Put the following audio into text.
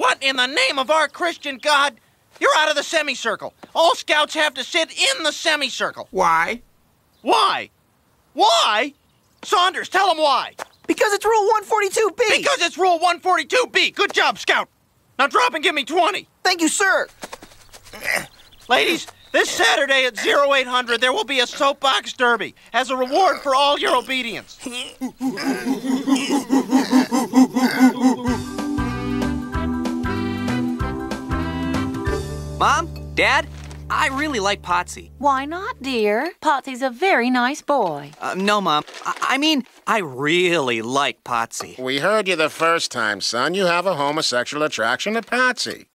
What in the name of our Christian God? You're out of the semicircle. All scouts have to sit in the semicircle. Why? Why? Why? Saunders, tell them why. Because it's Rule 142B. Because it's Rule 142B. Good job, Scout. Now drop and give me 20. Thank you, sir. Ladies, this Saturday at 0800, there will be a soapbox derby as a reward for all your obedience. Mom, Dad, I really like Potsy. Why not, dear? Potsy's a very nice boy. Uh, no, Mom. I-, I mean, I really like Potsy. We heard you the first time, son. You have a homosexual attraction to Patsy.